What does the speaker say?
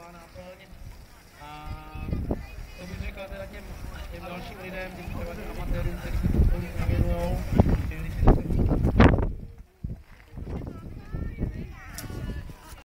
taková náplň. A to bych řekl teda těm, těm dalším lidem, těm amatérům, kteří